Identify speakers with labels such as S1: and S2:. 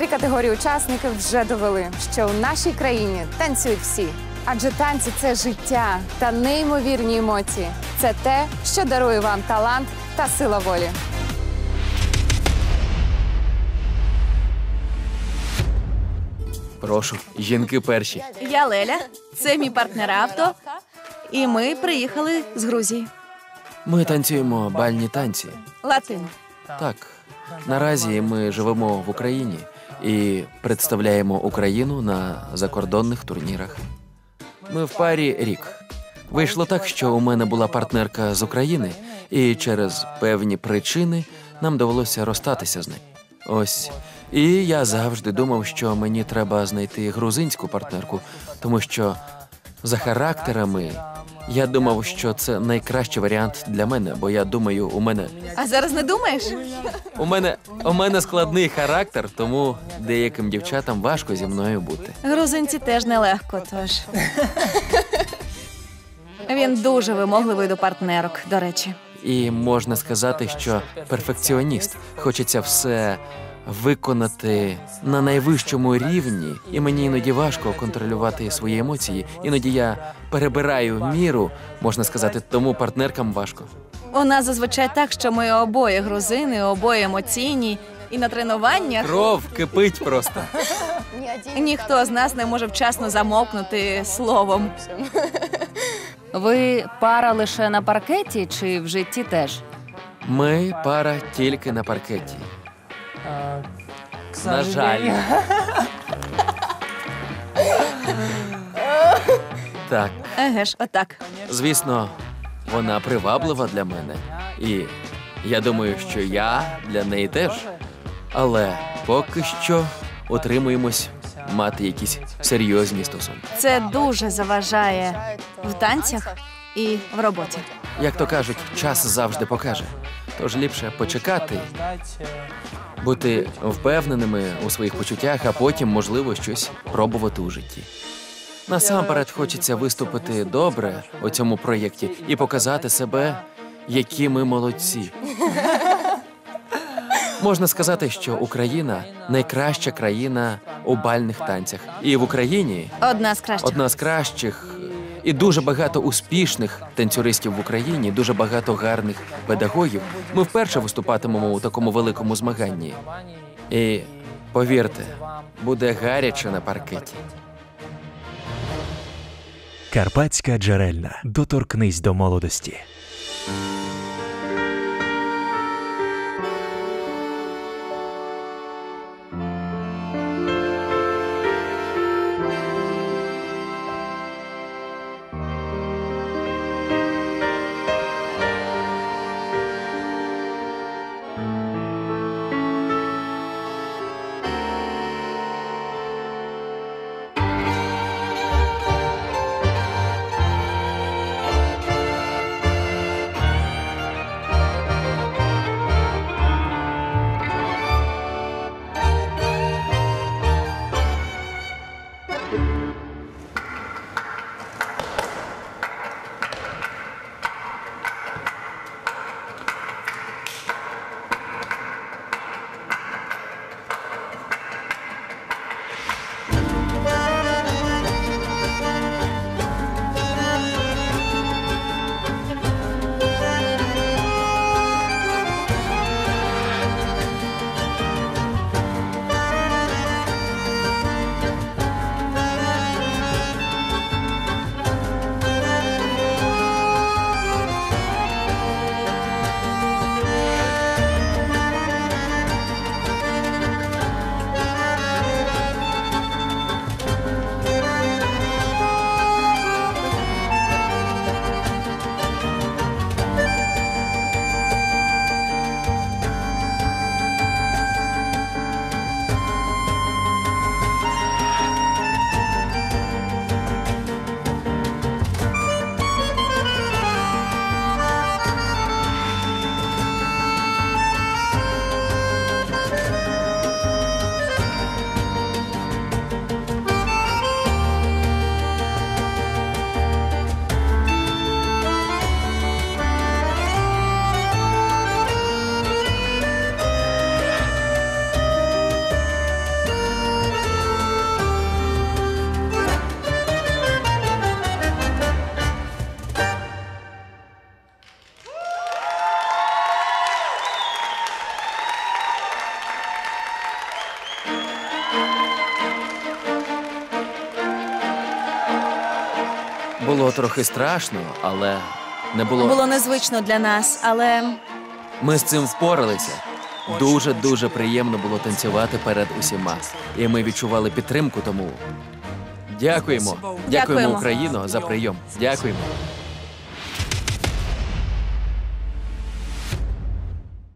S1: три категорії учасників вже довели, що у нашій країні танцюють всі. Адже танці це життя та неймовірні емоції. Це те, що дарує вам талант та сила волі.
S2: Прошу, жінки перші.
S3: Я Леля, це мій партнер авто, і ми приїхали з Грузії.
S2: Ми танцюємо бальні танці.
S3: Латин.
S2: Так, наразі ми живемо в Україні і представляємо Україну на закордонних турнірах. Ми в парі рік. Вийшло так, що у мене була партнерка з України, і через певні причини нам довелося розстатися з нею. Ось. І я завжди думав, що мені треба знайти грузинську партнерку, тому що за характерами я думав, що це найкращий варіант для мене, бо я думаю, у мене
S3: А зараз не думаєш?
S2: у мене у мене складний характер, тому деяким дівчатам важко зі мною бути.
S3: Грузинці теж нелегко, тож. Він дуже вимогливий до партнерок, до речі.
S2: І можна сказати, що перфекціоніст хочеться все виконати на найвищому рівні, і мені іноді важко контролювати свої емоції. Іноді я перебираю міру, можна сказати, тому партнеркам важко.
S3: У нас зазвичай так, що ми обоє грузини, обоє емоційні, і на тренуваннях
S2: Кров кипить просто.
S3: ніхто з нас не може вчасно замовкнути словом.
S4: Ви пара лише на паркеті чи в житті теж?
S2: Ми пара тільки на паркеті. На жаль. Так,
S3: Еге ж, отак.
S2: звісно, вона приваблива для мене. І я думаю, що я для неї теж. Але поки що утримуємось мати якісь серйозні стосунки.
S3: Це дуже заважає в танцях і в роботі.
S2: Як то кажуть, час завжди покаже. Тож ліпше почекати, бути впевненими у своїх почуттях, а потім, можливо, щось пробувати у житті. Насамперед хочеться виступити добре у цьому проєкті і показати себе, які ми молодці. Можна сказати, що Україна найкраща країна у бальних танцях. І в Україні
S3: Одна з кращих.
S2: одна з кращих і дуже багато успішних танцюристів в Україні, дуже багато гарних педагогів. Ми вперше виступатимемо у такому великому змаганні. І повірте, буде гаряче на паркеті.
S5: Карпатська джерельна. Доторкнись до молодості.
S2: Було трохи страшно, але не було.
S3: Було незвично для нас, але
S2: Ми з цим впоралися. Дуже дуже приємно було танцювати перед усіма. І ми відчували підтримку тому. Дякуємо. Дякуємо,
S3: Дякуємо.
S2: Україно, за прийом. Дякуємо.